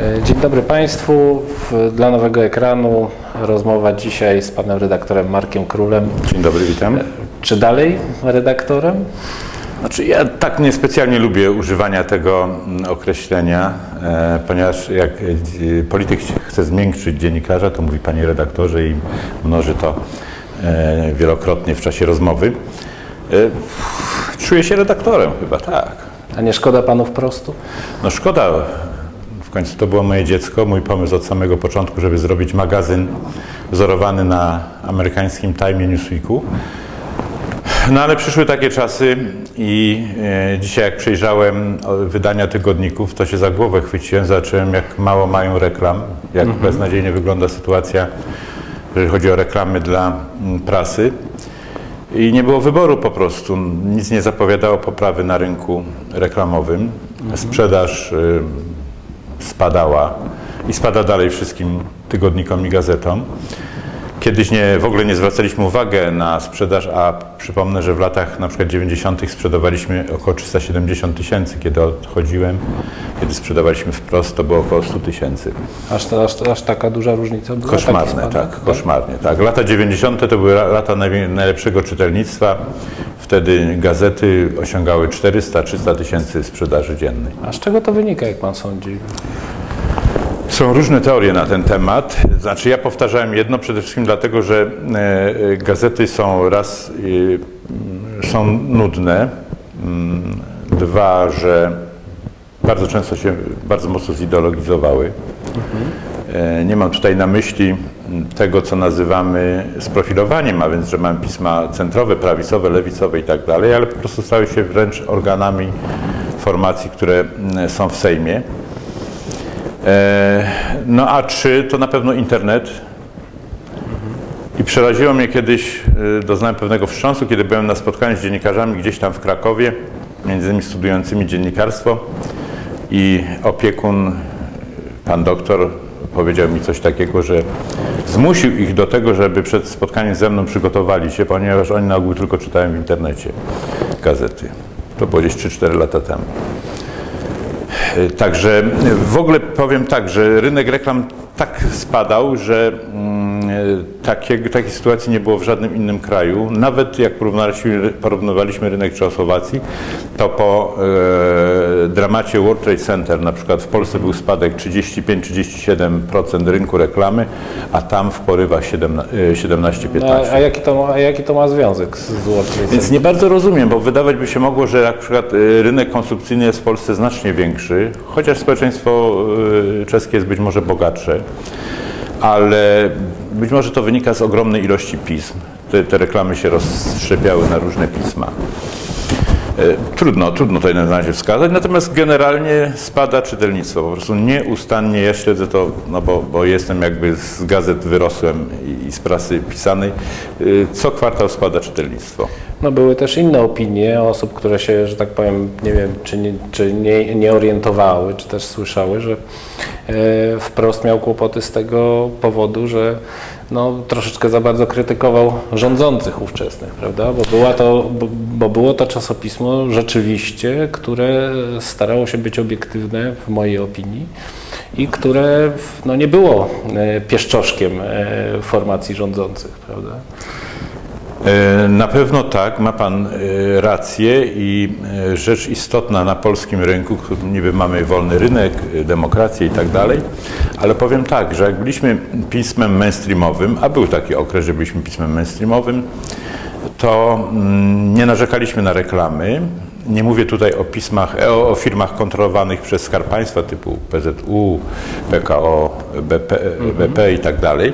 E, dzień dobry Państwu. Dla nowego ekranu rozmowa dzisiaj z panem redaktorem Markiem Królem. Dzień dobry, witam. Czy dalej redaktorem? Znaczy, ja tak niespecjalnie lubię używania tego mm, określenia, e, ponieważ jak e, polityk chce zmiękczyć dziennikarza, to mówi panie redaktorze i mnoży to e, wielokrotnie w czasie rozmowy. E, czuję się redaktorem chyba, tak. A nie szkoda panu wprostu? No szkoda, końcu to było moje dziecko, mój pomysł od samego początku, żeby zrobić magazyn wzorowany na amerykańskim Time Newsweeku. No ale przyszły takie czasy i e, dzisiaj jak przejrzałem wydania tygodników, to się za głowę chwyciłem, zacząłem jak mało mają reklam, jak beznadziejnie wygląda sytuacja, jeżeli chodzi o reklamy dla prasy. I nie było wyboru po prostu. Nic nie zapowiadało poprawy na rynku reklamowym. Sprzedaż y, spadała i spada dalej wszystkim tygodnikom i gazetom. Kiedyś nie, w ogóle nie zwracaliśmy uwagi na sprzedaż, a przypomnę, że w latach na przykład 90. sprzedawaliśmy około 370 tysięcy, kiedy odchodziłem, kiedy sprzedawaliśmy wprost, to było około 100 tysięcy. Aż, aż, aż taka duża różnica była? Koszmarne, spadek? tak, koszmarnie, tak. Lata 90. to były la- lata najlepszego czytelnictwa. Wtedy gazety osiągały 400-300 tysięcy sprzedaży dziennej. A z czego to wynika, jak pan sądzi? Są różne teorie na ten temat. Znaczy ja powtarzałem jedno przede wszystkim dlatego, że e, e, gazety są raz e, są nudne, mm, dwa, że bardzo często się bardzo mocno zideologizowały. E, Nie mam tutaj na myśli tego, co nazywamy sprofilowaniem, a więc, że mamy pisma centrowe, prawicowe, lewicowe i tak dalej, ale po prostu stały się wręcz organami formacji, które m, są w Sejmie. E, No a trzy to na pewno internet. I przeraziło mnie kiedyś, e, doznałem pewnego wstrząsu, kiedy byłem na spotkaniu z dziennikarzami gdzieś tam w Krakowie, między innymi studiującymi dziennikarstwo i opiekun, pan doktor, powiedział mi coś takiego, że zmusił ich do tego, żeby przed spotkaniem ze mną przygotowali się, ponieważ oni na ogół tylko czytają w internecie gazety. To było gdzieś 3-4 lata temu. E, Także w ogóle powiem tak, że rynek reklam tak spadał, że mm, e, takiej, takiej sytuacji nie było w żadnym innym kraju. Nawet jak porównaliśmy, porównywaliśmy rynek Czechosłowacji, to po e, dramacie World Trade Center na przykład w Polsce był spadek 35-37% rynku reklamy, a tam w porywach 17-15%. No, a, a, jaki to, ma- a jaki to ma związek z World Trade Więc Center? nie bardzo rozumiem, bo wydawać by się mogło, że na przykład y, rynek konsumpcyjny jest w Polsce znacznie większy, chociaż społeczeństwo y, czeskie jest być może bogatsze, ale być może to wynika z ogromnej ilości pism. Te, te reklamy się rozszczepiały na różne pisma. E, Trudno, trudno to na razie wskazać, natomiast generalnie spada czytelnictwo. Po prostu nieustannie ja śledzę to, no bo, bo jestem jakby z gazet wyrosłem i, z prasy pisanej. Y, Co kwartał spada czytelnictwo. No były też inne opinie osób, które się, że tak powiem, nie wiem, czy nie, czy nie, nie orientowały, czy też słyszały, że e, wprost miał kłopoty z tego powodu, że no, troszeczkę za bardzo krytykował rządzących ówczesnych, prawda? Bo, była to, bo, bo było to czasopismo rzeczywiście, które starało się być obiektywne w mojej opinii i które no, nie było e, pieszczoszkiem e, formacji rządzących, prawda? E, Na pewno tak, ma Pan e, rację i e, rzecz istotna na polskim rynku, niby mamy wolny rynek, demokrację i tak dalej, ale powiem tak, że jak byliśmy pismem mainstreamowym, a był taki okres, że byliśmy pismem mainstreamowym, to mm, nie narzekaliśmy na reklamy. Nie mówię tutaj o pismach, o, o firmach kontrolowanych przez Skarb Państwa typu PZU, PKO, BP, BP i tak dalej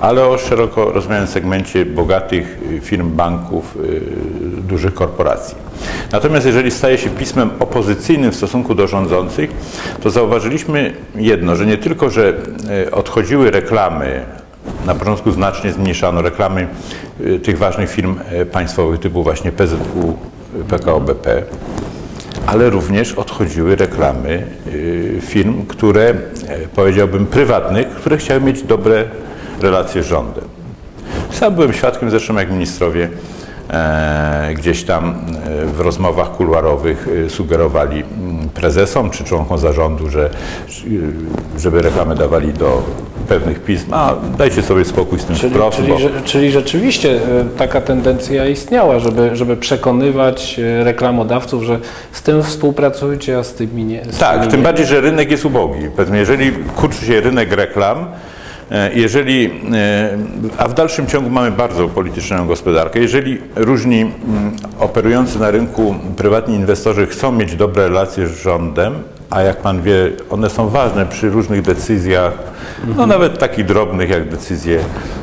ale o szeroko rozumianym segmencie bogatych firm, banków, y, dużych korporacji. Natomiast jeżeli staje się pismem opozycyjnym w stosunku do rządzących, to zauważyliśmy jedno, że nie tylko, że y, odchodziły reklamy, na początku znacznie zmniejszano reklamy y, tych ważnych firm państwowych typu właśnie PZU, PKO BP, ale również odchodziły reklamy firm, które powiedziałbym prywatnych, które chciały mieć dobre relacje z rządem. Sam byłem świadkiem zresztą jak ministrowie e, gdzieś tam e, w rozmowach kuluarowych e, sugerowali mm, prezesom czy członkom zarządu, że, żeby reklamy dawali do pewnych pism, a dajcie sobie spokój z tym czyli, wprost. Czyli, bo... czyli rzeczywiście e, taka tendencja istniała, żeby, żeby przekonywać e, reklamodawców, że z tym współpracujcie, a z tymi nie. Z tak, tymi tym nie. bardziej, że rynek jest ubogi. Jeżeli kurczy się rynek reklam, e, jeżeli, a w dalszym ciągu mamy bardzo polityczną gospodarkę, jeżeli różni operujący na rynku prywatni inwestorzy chcą mieć dobre relacje z rządem, a jak pan wie, one są ważne przy różnych decyzjach, no nawet takich drobnych jak decyzje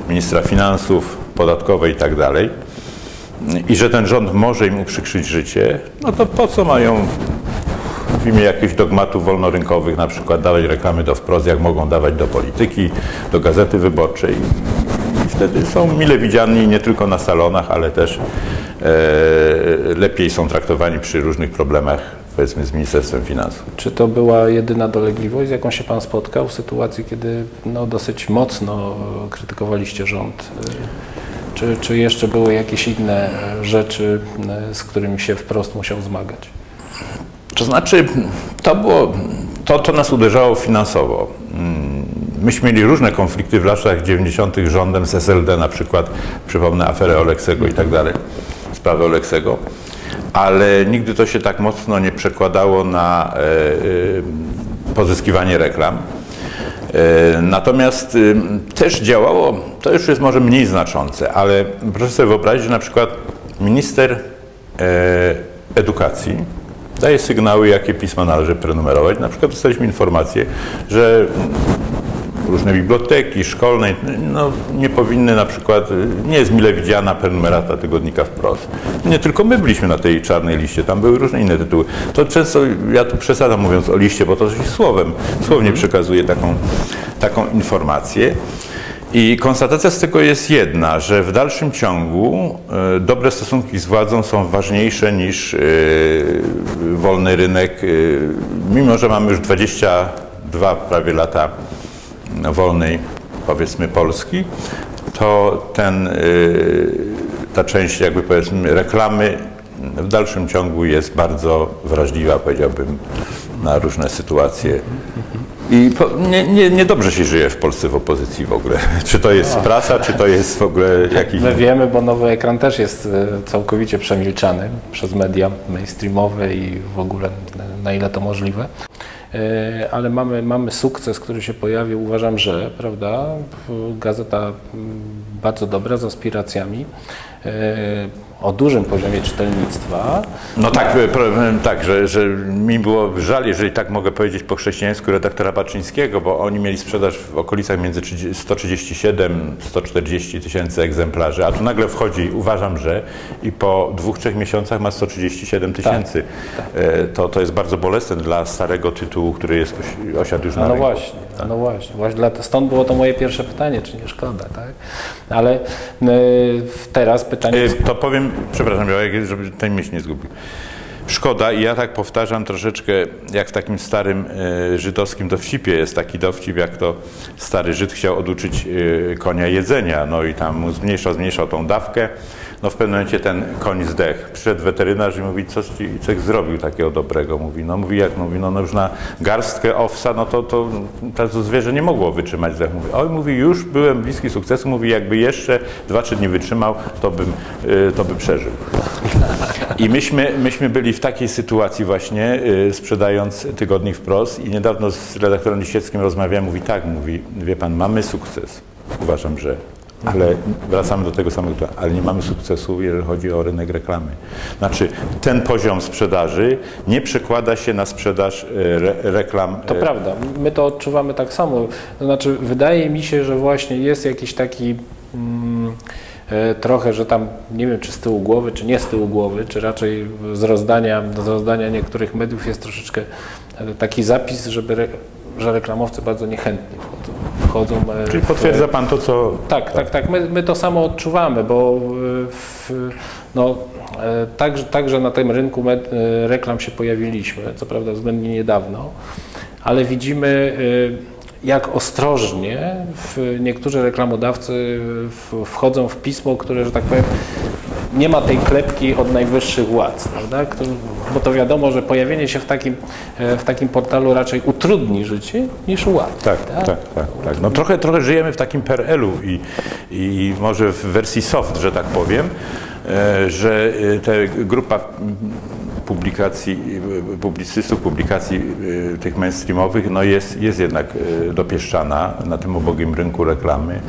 ministra finansów, podatkowe i tak dalej, i że ten rząd może im uprzykrzyć życie, no to po co mają w imię jakichś dogmatów wolnorynkowych na przykład dawać reklamy do wprost, jak mogą dawać do polityki, do gazety wyborczej. I wtedy są mile widziani nie tylko na salonach, ale też e, lepiej są traktowani przy różnych problemach powiedzmy z Ministerstwem Finansów. Czy to była jedyna dolegliwość, z jaką się Pan spotkał w sytuacji, kiedy no, dosyć mocno krytykowaliście rząd? Czy, czy jeszcze były jakieś inne rzeczy, e, z którymi się wprost musiał zmagać? To znaczy, to było, to, nas uderzało finansowo. Mm, Myśmy mieli różne konflikty w latach 90. rządem z SLD, na przykład, przypomnę aferę Oleksego i tak dalej, sprawę Oleksego, ale nigdy to się tak mocno nie przekładało na e, e, pozyskiwanie reklam. E, Natomiast też działało, to już jest może mniej znaczące, ale proszę sobie wyobrazić, że na przykład minister edukacji daje sygnały, jakie pisma należy prenumerować. Na przykład dostaliśmy informację, że różne biblioteki szkolne no, nie powinny na przykład, nie jest mile widziana prenumerata tygodnika wprost. Nie tylko my byliśmy na tej czarnej liście, tam były różne inne tytuły. To często, ja tu przesadzam mówiąc o liście, bo to słowem, słownie przekazuje taką, taką informację. I konstatacja z tego jest jedna, że w dalszym ciągu e, dobre stosunki z władzą są ważniejsze niż e, wolny rynek, e, mimo że mamy już 22 prawie lata wolnej, powiedzmy, Polski, to ten, ta część jakby powiedzmy reklamy w dalszym ciągu jest bardzo wrażliwa, powiedziałbym, na różne sytuacje. I po, nie, nie, nie dobrze się żyje w Polsce w opozycji w ogóle. Czy to jest prasa, czy to jest w ogóle jakiś... My wiemy, bo nowy ekran też jest e, całkowicie przemilczany przez media mainstreamowe i w ogóle na ile to możliwe. E, Ale mamy, mamy sukces, który się pojawił, uważam, że, prawda? Gazeta mm, bardzo dobra, z aspiracjami, e, o dużym poziomie czytelnictwa. No tak, e, tak, że, że mi było żal, jeżeli tak mogę powiedzieć po chrześcijańsku, redaktora Baczyńskiego, bo oni mieli sprzedaż w okolicach między 137-140 tysięcy egzemplarzy, a tu nagle wchodzi, uważam, że i po dwóch, trzech miesiącach ma 137 tysięcy. E, To, to jest bardzo bolesne dla starego tytułu, który jest osi- osiadł już na No, no rynku. Właśnie, no właśnie, właśnie dlatego, stąd było to moje pierwsze pytanie, czy nie szkoda, tak? Ale e, teraz pytanie... Y, To powiem, przepraszam, żeby ten myśl nie zgubił. Szkoda i ja tak powtarzam troszeczkę, jak w takim starym e, żydowskim dowcipie jest taki dowcip, jak to stary Żyd chciał oduczyć konia jedzenia, no i tam mu zmniejszał, zmniejszał tą dawkę, no w pewnym momencie ten koń zdechł. Przyszedł weterynarz i mówi, co ci coś zrobił takiego dobrego? Mówi, no mówi, jak? Mówi, no, no już na garstkę owsa, no to, to, to zwierzę nie mogło wytrzymać zdech. Mówi, oj, mówi, już byłem bliski sukcesu, mówi, jakby jeszcze dwa, trzy dni wytrzymał, to bym, e, to by przeżył. I myśmy, myśmy byli w takiej sytuacji właśnie, y, sprzedając tygodnik wprost i niedawno z redaktorem Liścieckim rozmawiałem, mówi tak, mówi, wie pan, mamy sukces. Uważam, że ale wracamy do tego samego, ale nie mamy sukcesu, jeżeli chodzi o rynek reklamy. Znaczy, ten poziom sprzedaży nie przekłada się na sprzedaż y, re, reklam. To y, prawda, my to odczuwamy tak samo. To znaczy, wydaje mi się, że właśnie jest jakiś taki mm, e, trochę, że tam nie wiem, czy z tyłu głowy, czy nie z tyłu głowy, czy raczej z rozdania, z rozdania niektórych mediów jest troszeczkę e, taki zapis, żeby, re, że reklamowcy bardzo niechętnie wchodzą. Wchodzą e, Czyli potwierdza pan to, co Tak, tak, tak. My, my to samo odczuwamy, bo e, w, no, e, także, także na tym rynku med, reklam się pojawiliśmy, co prawda względnie niedawno, ale widzimy jak ostrożnie niektórzy reklamodawcy wchodzą w pismo, które, że tak powiem, nie ma tej klepki od najwyższych władz, prawda? Bo to wiadomo, że pojawienie się w takim, e, w takim portalu raczej utrudni życie niż ułatwi. Tak, tak, tak, tak. No trochę, trochę żyjemy w takim PRL-u i, i może w wersji soft, że tak powiem, e, że e, ta grupa publikacji, publicystów, publikacji tych mainstreamowych no jest, jest jednak dopieszczana na tym ubogim rynku reklamy.